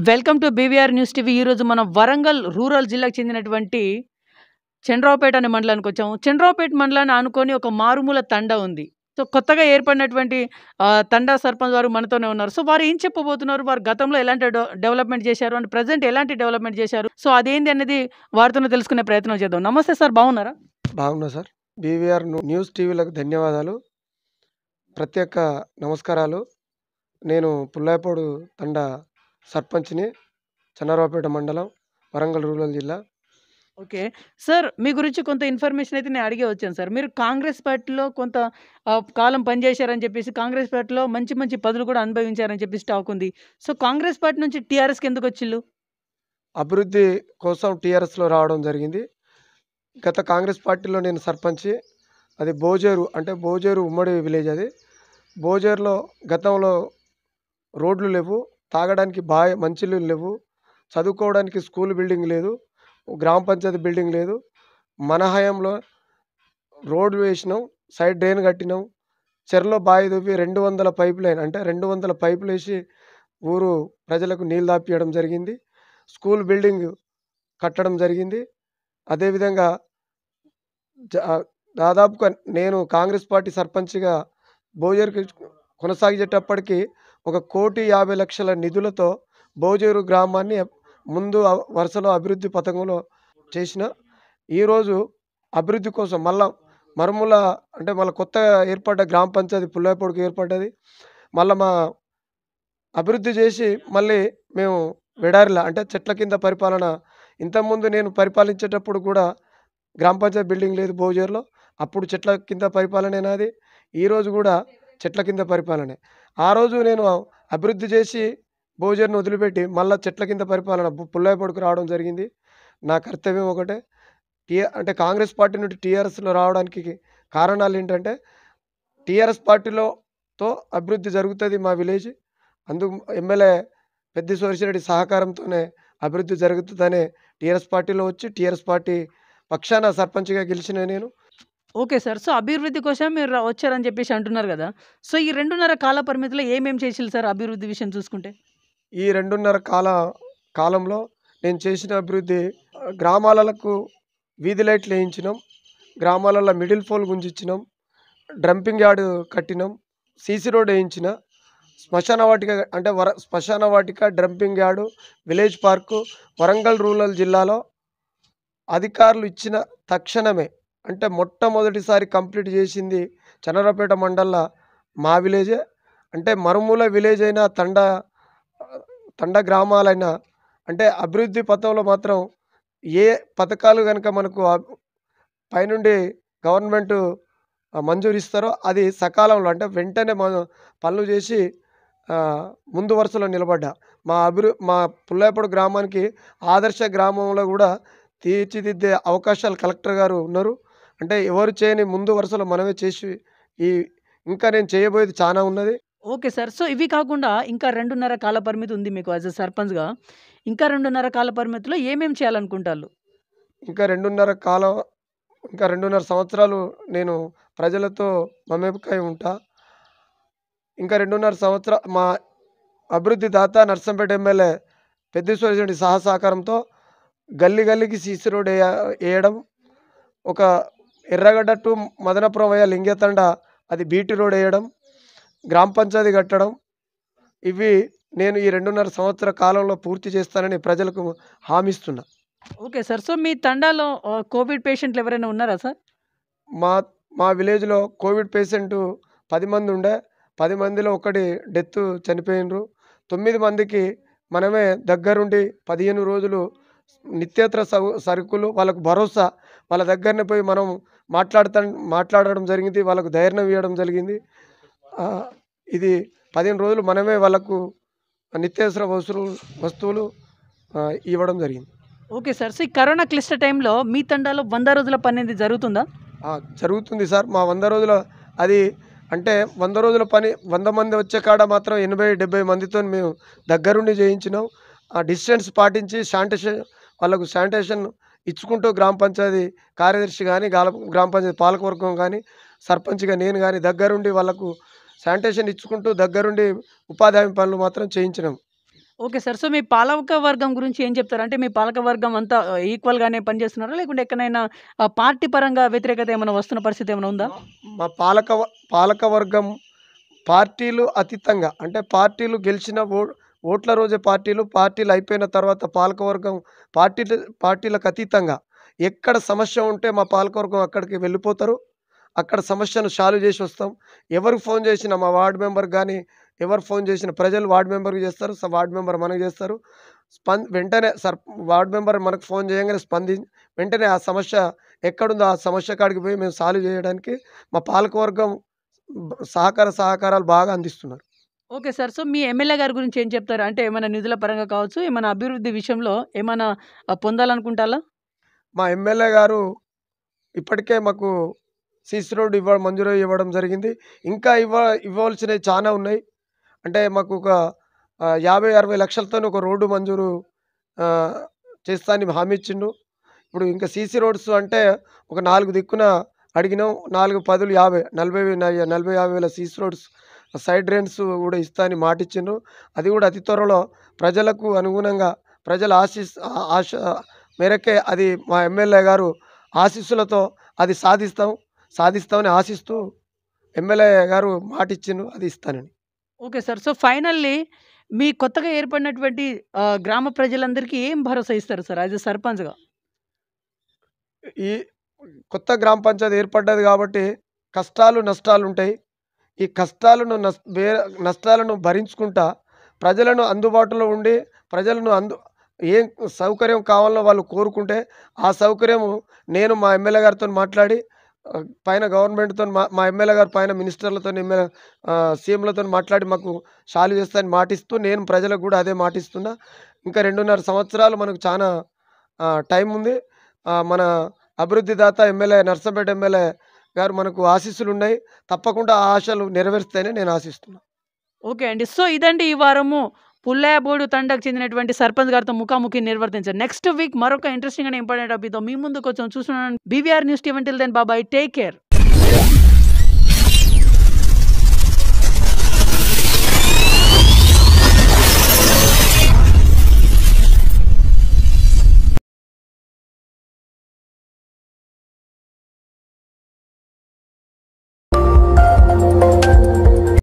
Welcome to BVR news TV. ఈరోజు మనం Warangal rural జిల్లాకు చెందినటువంటి చండ్రావుపేట అనే మండలానికి వచ్చాము. చండ్రావుపేట మండలాన్ని ఆనుకొని ఒక మారుమూల తండా ఉంది. సో, కొత్తగా ఏర్పడినటువంటి తండా సర్పంచ్ వారు మనతోనే ఉన్నారు. సో, వారు ఏం చెప్పబోతున్నారు? వారు గతంలో ఎలాంటి డెవలప్‌మెంట్ చేశారు? అండ్ ప్రెజెంట్ ఎలాంటి డెవలప్‌మెంట్ చేశారు? సో, అదేంది అనేది వారితోనే తెలుసుకునే ప్రయత్నం చేద్దాం. నమస్తే సార్ బాగున్నారా? బాగున్నా సార్. బీవీఆర్ న్యూస్ టీవీలకు ధన్యవాదాలు. ప్రత్యేక నమస్కారాలు. నేను పుల్లాయపోడు తండా సర్పంచ్‌ని. చన్నరావుపేట మండలం, వరంగల్ రూరల్ జిల్లా. ఓకే. సార్ మీ గురించి కొంత ఇన్ఫర్మేషన్ అయితే నేను అడిగే వచ్చాను సార్. మీరు కాంగ్రెస్ పార్టీలో కొంత కాలం పనిచేశారని చెప్పేసి, కాంగ్రెస్ పార్టీలో మంచి మంచి పదవులు కూడా అనుభవించారని చెప్పేసి టాక్ ఉంది. సో, కాంగ్రెస్ పార్టీ నుంచి టీఆర్ఎస్‌కి ఎందుకు వచ్చిల్లు? అభివృద్ధి కోసం టీఆర్ఎస్‌లో రావడం జరిగింది. గత కాంగ్రెస్ పార్టీలో నేను సర్పంచి. అది బోజేరు అంటే బోజేరు ఉమ్మడి విలేజ్ అది. బోజేరులో గతంలో రోడ్లు లేవు. తాగడానికి బావి మంచినీళ్ళు లేవు. చదువుకోవడానికి స్కూల్ బిల్డింగ్ లేదు. గ్రామ పంచాయతీ బిల్డింగ్ లేదు. మన హయాంలో రోడ్డు వేసినాం. సైడ్ డ్రైన్ కట్టినాం. చెరలో బావి తవ్వి 200 పైప్ లైన్ అంటే రెండు వందల పైపులు వేసి ఊరు ప్రజలకు నీళ్ళు దాపియడం జరిగింది. స్కూల్ బిల్డింగ్ కట్టడం జరిగింది. అదేవిధంగా దాదాపుగా నేను కాంగ్రెస్ పార్టీ సర్పంచ్‌గా బోజేరుకి కొనసాగించేటప్పటికీ ఒక కోటి యాభై లక్షల నిధులతో బోజేరు గ్రామాన్ని ముందు వరుసలో అభివృద్ధి పథకంలో చేసిన. ఈరోజు అభివృద్ధి కోసం మళ్ళా మరుమూల అంటే మళ్ళీ కొత్తగా ఏర్పడ్డ గ్రామ పంచాయతీ పుల్లాయపోడుకు ఏర్పడ్డది. మళ్ళా మా అభివృద్ధి చేసి మళ్ళీ మేము వెడారిలా అంటే చెట్ల కింద పరిపాలన ఇంతకుముందు నేను పరిపాలించేటప్పుడు కూడా గ్రామ పంచాయతీ బిల్డింగ్ లేదు భోజేరులో అప్పుడు చెట్ల కింద పరిపాలన నాది. ఈరోజు కూడా చెట్ల కింద పరిపాలనే. ఆ రోజు నేను అభివృద్ధి చేసి భోజనం వదిలిపెట్టి మళ్ళా చెట్ల కింద పరిపాలన పుల్లయ్య పడుకు రావడం జరిగింది. నా కర్తవ్యం ఒకటే. టీ అంటే కాంగ్రెస్ పార్టీ నుండి టీఆర్ఎస్‌లో రావడానికి కారణాలేంటంటే టీఆర్ఎస్ పార్టీలోతో అభివృద్ధి జరుగుతుంది మా విలేజ్. అందుకు ఎమ్మెల్యే పెద్ద సోమిశెట్టి సహకారంతోనే అభివృద్ధి జరుగుతుందనే టీఆర్ఎస్ పార్టీలో వచ్చి టీఆర్ఎస్ పార్టీ పక్షాన సర్పంచ్‌గా గెలిచిన నేను. Okay sir. సో, అభివృద్ధి కోసం మీరు వచ్చారని చెప్పేసి అంటున్నారు కదా సో, ఈ 2.5 కాల పరిమితిలో ఏమేమి చేసారు సార్ అభివృద్ధి విషయం చూసుకుంటే? ఈ 2.5 కాల కాలంలో నేను చేసిన అభివృద్ధి గ్రామాలకు వీధి లైట్లు వేయించినాం గ్రామాలలో మిడిల్ పోల్ గుంజించినాం డ్రంపింగ్ యార్డ్ కట్టినాం. సీసీ రోడ్ వేయించిన శ్మశాన వాటిక అంటే వర శ్మశాన వాటిక, dumping yard, village park Warangal rural జిల్లాలో అధికారులు ఇచ్చిన తక్షణమే అంటే మొట్టమొదటిసారి కంప్లీట్ చేసింది చన్నరావుపేట మండల మా విలేజే. అంటే మరుమూల విలేజ్ అయినా తండ తండ గ్రామాలైనా అంటే అభివృద్ధి పథంలో మాత్రం ఏ పథకాలు కనుక మనకు పైనుండి గవర్నమెంట్ మంజూరిస్తారో మంజూరు ఇస్తారో అది సకాలంలో అంటే వెంటనే మనం పనులు చేసి ముందు వరుసలో నిలబడ్డా. మా అభివృ మా పుల్లాయపడు గ్రామానికి ఆదర్శ గ్రామంలో కూడా తీర్చిదిద్దే అవకాశాలు కలెక్టర్ గారు ఉన్నారు. అంటే ఎవరు చేయని ముందు వరుసలో మనమే చేసి ఈ ఇంకా నేను చేయబోయేది చానా ఉన్నది. Okay sir. సో, ఇవి కాకుండా ఇంకా 2.5 కాల పరిమితి ఉంది మీకు యాస్ ఎ సర్పంచ్‌గా. ఇంకా 2.5 కాల పరిమితిలో ఏమేం చేయాలనుకుంటాల్లు? ఇంకా 2.5 కాలం ఇంకా 2.5 సంవత్సరాలు నేను ప్రజలతో మమేకమై ఉంటా. ఇంకా 2.5 సంవత్సర మా అభివృద్ధి దాత నర్సంపేట ఎమ్మెల్యే పెద్ది సోమిశెట్టి సహా సహకారంతో గల్లీ గల్లీకి సీసీ రోడ్ ఎయడం. ఒక ఎర్రగడ్డ టు మదనపురం వయా లింగతండ అది బీటీ రోడ్ ఎయడం. గ్రామ పంచాయతీ కట్టడం. ఇవి నేను ఈ 2.5 సంవత్సర కాలంలో పూర్తి చేస్తానని ప్రజలకు హామీ ఇస్తున్నా. Okay sir. సో, మీ తండాలో కోవిడ్ పేషెంట్లు ఎవరైనా ఉన్నారా సార్? మా మా విలేజ్‌లో కోవిడ్ పేషెంటు 10 మంది ఉండే. 10 మందిలో ఒకటి డెత్ చనిపోయిండ్రు. 9 మందికి మనమే దగ్గరుండి 15 రోజులు నిత్యావసర సవు సరుకులు వాళ్ళకు భరోసా వాళ్ళ దగ్గరనే పోయి మనం మాట్లాడతం మాట్లాడడం జరిగింది. వాళ్ళకు ధైర్యం ఇవ్వడం జరిగింది. ఇది 15 రోజులు మనమే వాళ్ళకు నిత్యావసర వస్తువులు వస్తువులు ఇవ్వడం జరిగింది. Okay sir. సో, ఈ కరోనా క్లిష్ట టైంలో మీ తండాలో 100 రోజుల పని అనేది జరుగుతుందా? జరుగుతుంది సార్. మా 100 రోజుల అది అంటే 100 రోజుల పని 100 మంది వచ్చే కాడ మాత్రం 80, 70 మందితోని మేము దగ్గరుండి చేయించినాం. ఆ డిస్టెన్స్ పాటించి శానిటేషన్ వాళ్ళకు శానిటేషన్ ఇచ్చుకుంటూ గ్రామ పంచాయతీ కార్యదర్శి గాల గ్రామ పంచాయతీ పాలకవర్గం గాని, సర్పంచ్‌గా నేను గాని దగ్గరుండి వాళ్ళకు శానిటేషన్ ఇచ్చుకుంటూ దగ్గరుండి ఉపాధి హామీ పనులు మాత్రం చేయించినాం. Okay sir. సో, మీ పాలక వర్గం గురించి ఏం చెప్తారు? అంటే మీ పాలక వర్గం అంతా ఈక్వల్‌గానే పనిచేస్తున్నారా? లేకుంటే ఎక్కడైనా పార్టీ పరంగా వ్యతిరేకత ఏమైనా వస్తున్న పరిస్థితి ఏమైనా ఉందా? మా పాలక పాలక వర్గం పార్టీలు అతీతంగా అంటే పార్టీలు గెలిచిన ఓ ఓట్ల రోజే పార్టీలు, పార్టీలు అయిపోయిన తర్వాత పాలకవర్గం పార్టీలు పార్టీలకు అతీతంగా ఎక్కడ సమస్య ఉంటే మా పాలకవర్గం అక్కడికి వెళ్ళిపోతారు. అక్కడ సమస్యను సాల్వ్ చేసి వస్తాం. ఎవరికి ఫోన్ చేసినా మా వార్డ్ మెంబర్ కానీ ఎవరు ఫోన్ చేసినా ప్రజలు వార్డ్ మెంబర్‌కి చేస్తారు. వార్డు వార్డ్ మెంబర్ మనకు చేస్తారు. స్పం వెంటనే సర్ వార్డ్ మెంబర్ మనకు ఫోన్ చేయగానే స్పంది వెంటనే ఆ సమస్య ఎక్కడుందో ఆ సమస్య కాడికి పోయి మేము సాల్వ్ చేయడానికి మా పాలకవర్గం సహకార సహకారాలు బాగా అందిస్తున్నారు. Okay sir. సో, మీ ఎమ్మెల్యే గారి గురించి ఏం చెప్తారు? అంటే ఏమైనా నిధుల పరంగా కావచ్చు, ఏమైనా అభివృద్ధి విషయంలో ఏమైనా పొందాలనుకుంటారా మా ఎమ్మెల్యే గారు ఇప్పటికే మాకు సీసీ రోడ్ ఇవ్వ మంజూరు ఇవ్వడం జరిగింది. ఇంకా ఇవ్వ ఇవ్వాల్సినవి చాలా ఉన్నాయి. అంటే మాకు ఒక యాభై అరవై లక్షలతో ఒక రోడ్డు మంజూరు చేస్తానని హామీ ఇచ్చిండు. ఇప్పుడు ఇంకా సీసీ రోడ్స్ అంటే ఒక నాలుగు దిక్కున అడిగినాం. నాలుగు పదులు యాభై నలభై నలభై యాభై వేల సీసీ రోడ్స్ సైడ్ డ్రైన్స్ కూడా ఇస్తా అని మాటిచ్చిండ్రు. అది కూడా అతి త్వరలో ప్రజలకు అనుగుణంగా ప్రజల ఆశీస్ ఆశ మేరకే అది మా ఎమ్మెల్యే గారు ఆశీస్సులతో అది సాధిస్తాం. సాధిస్తామని ఆశిస్తూ ఎమ్మెల్యే గారు మాటిచ్చిండ్రు. అది ఇస్తానని. Okay sir. సో, ఫైనల్లీ మీ కొత్తగా ఏర్పడినటువంటి గ్రామ ప్రజలందరికీ ఏం భరోసా ఇస్తారు సార్ ఎ సర్పంచ్‌గా? ఈ కొత్త గ్రామ పంచాయతీ ఏర్పడ్డది కాబట్టి కష్టాలు, నష్టాలుంటాయి. ఈ కష్టాలను నష్టాలను భరించుకుంటా ప్రజలను అందుబాటులో ఉండి ప్రజలను అందు ఏం సౌకర్యం కావాలో వాళ్ళు కోరుకుంటే ఆ సౌకర్యము నేను మా ఎమ్మెల్యే గారితోని మాట్లాడి పైన గవర్నమెంట్తో మా మా ఎమ్మెల్యే గారు పైన మినిస్టర్లతోని ఎమ్మెల్యే సీఎంలతో సీఎంలతోని మాట్లాడి మాకు సాల్వ్ చేస్తానని మాటిస్తూ నేను ప్రజలకు కూడా అదే మాటిస్తున్నా. ఇంకా 2.5 సంవత్సరాలు మనకు చాలా టైం ఉంది. మన అభివృద్ధి దాత ఎమ్మెల్యే నర్సంపేట ఎమ్మెల్యే గారు మనకు ఆశీస్సులు ఉన్నాయి తప్పకుండా ఆ ఆశలు నెరవేరుస్తాయని నేను ఆశిస్తున్నా. ఓకే అండి. సో, ఇదండి ఈ వారము పుల్లాయబోడు తండకు చెందినటువంటి సర్పంచ్ గారితో ముఖాముఖి నిర్వర్తించారు. నెక్స్ట్ వీక్ మరొక ఇంట్రెస్టింగ్ అండ్ ఇంపార్టెంట్ టాపిక్‌తో మీ ముందుకొచ్చాం. చూస్తున్నాను BVR news TV. Until then bye bye take care.